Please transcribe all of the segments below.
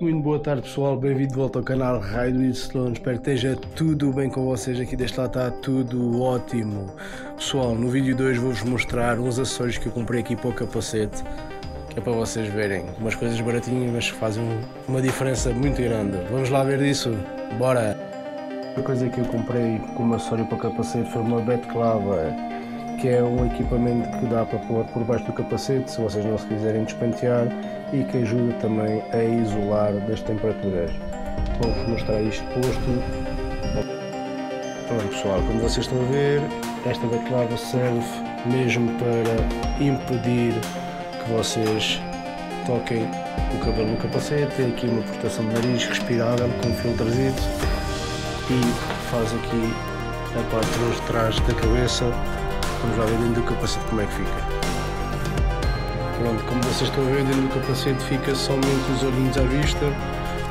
Muito boa tarde pessoal, bem-vindo de volta ao canal Raio do Sloan, espero que esteja tudo bem com vocês, aqui deste lado está tudo ótimo. Pessoal, no vídeo de hoje vou-vos mostrar uns acessórios que eu comprei aqui para o capacete, que é para vocês verem, umas coisas baratinhas mas que fazem uma diferença muito grande. Vamos lá ver disso? Bora! A coisa que eu comprei como acessório para o capacete foi uma Betclava, que é um equipamento que dá para pôr por baixo do capacete, se vocês não se quiserem despentear e que ajuda também a isolar das temperaturas. Vou-vos mostrar isto posto. Pronto pessoal, como vocês estão a ver, esta baclava serve mesmo para impedir que vocês toquem o cabelo no capacete, tem aqui uma proteção de nariz respirável com filtros e faz aqui a parte de trás da cabeça. Vamos lá ver dentro do capacete como é que fica. Pronto, como vocês estão a ver, dentro do capacete fica somente os olhinhos à vista.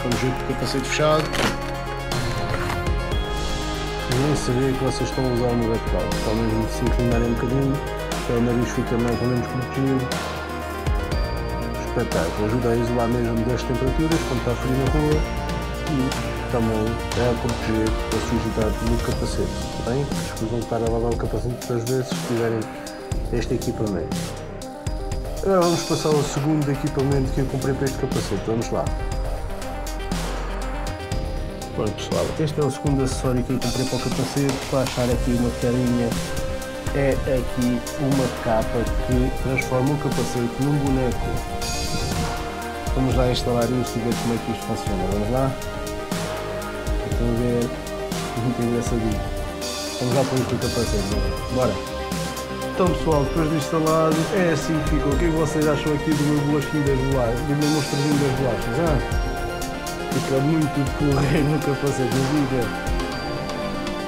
Vamos ver com o capacete fechado. Nem se que vocês estão a usar no background. Só mesmo se inclinarem um bocadinho, o nariz fica mais ou menos protegido. Espetáculo, ajuda a isolar mesmo das temperaturas quando está frio na rua e também a proteger a sujidade no capacete. Bem, escusam estar a lavar o capacete muitas vezes se tiverem este equipamento. Agora vamos passar ao segundo equipamento que eu comprei para este capacete. Vamos lá. Pronto pessoal, este é o segundo acessório que eu comprei para o capacete para achar aqui uma carinha é aqui uma capa que transforma o capacete num boneco vamos lá instalar isto e ver como é que isto funciona, vamos lá estão a ver muito engraçadinho vamos lá pôr o capacete, bora então pessoal, depois de instalado, é assim que ficou. O que, é que vocês acham aqui do meu bolachinho das bolachas? Do meu mostradinho das bolachas? Ah? Fica muito porreiro no capacete,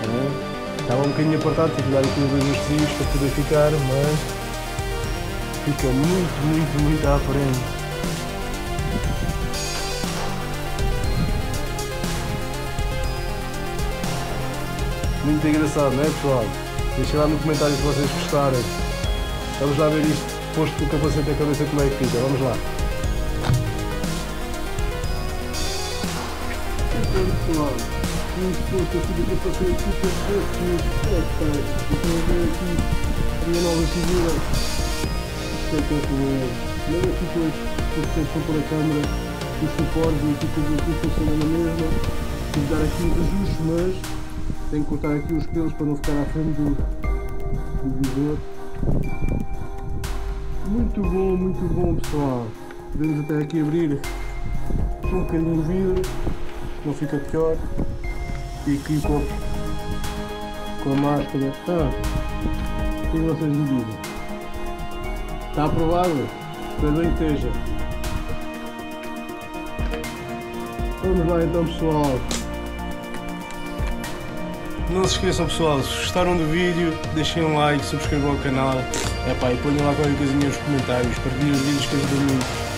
não? É? Estava um bocadinho apertado, tive que dar aqui uns ajustes para poder ficar, mas fica muito, muito, muito à frente. Muito engraçado, não é pessoal? Deixem lá no comentário se vocês gostarem. Vamos lá ver isto posto o capacete na cabeça como é que fica. Vamos lá. Então pessoal, muito posto aqui do capacete fica perfeito. Estão a ver aqui a minha nova figura. Espetacular. Não aqui depois, depois de pôr a câmera, os suportes e aqui tudo funciona na mesma. De dar aqui os ajustes, mas tenho que cortar aqui os pelos para não ficar à frente do, do visor. Muito bom, muito bom pessoal. Podemos até aqui abrir um bocadinho o vidro, não fica pior. E aqui com, com a máscara. Ah, o que vocês me dizem? Está aprovado? Espero bem que esteja. Vamos lá então pessoal. Não se esqueçam pessoal, se gostaram do vídeo, deixem um like, subscrevam o canal Epá, e ponham lá qualquer coisinha nos comentários, partilhem os vídeos que ajudam muito.